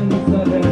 and the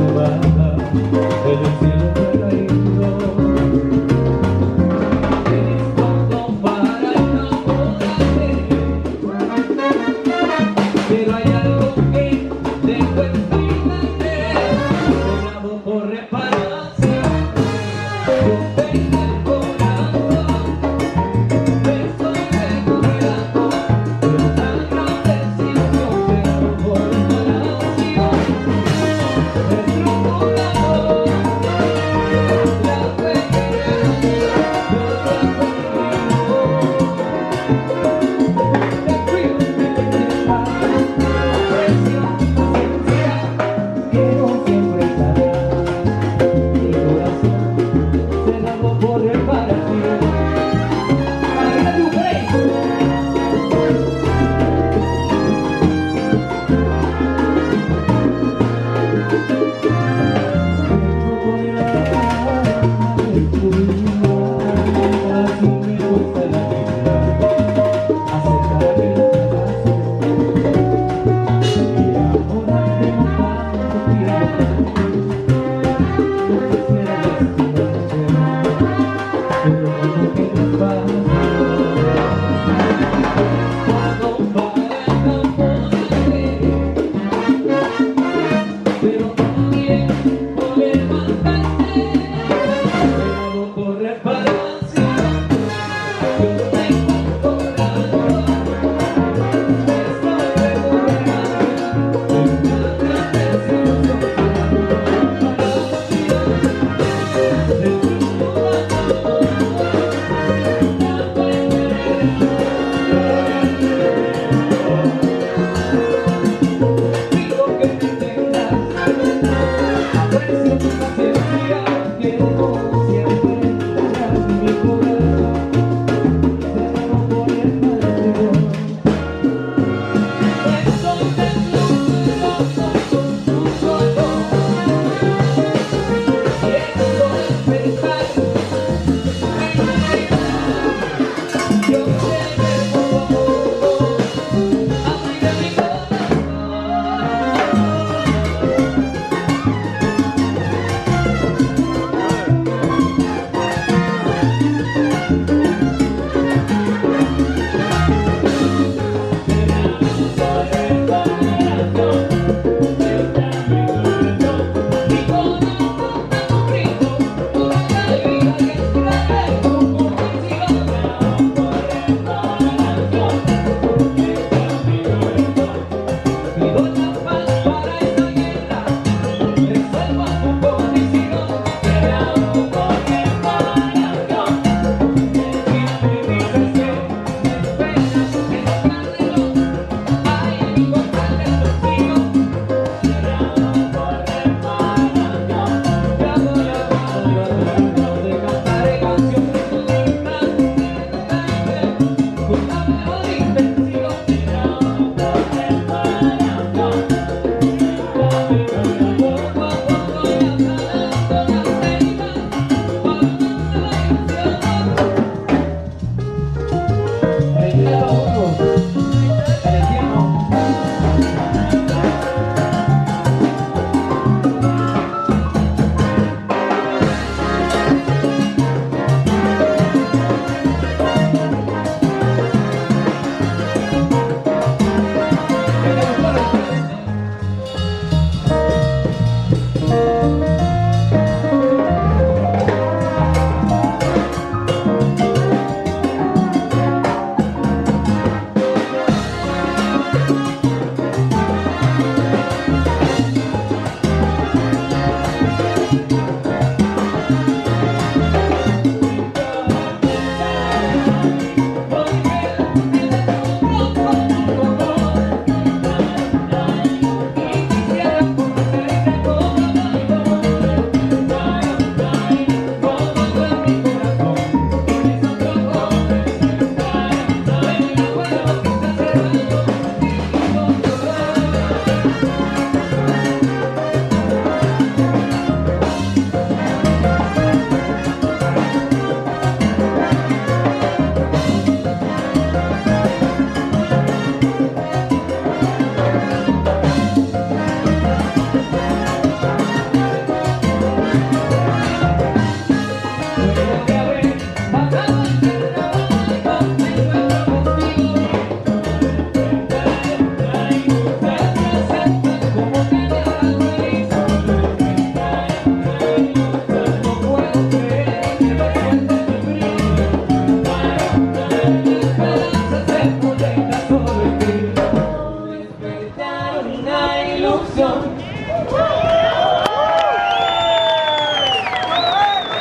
goodbye.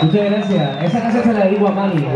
Muchas gracias. Esa canción se la digo a Manny.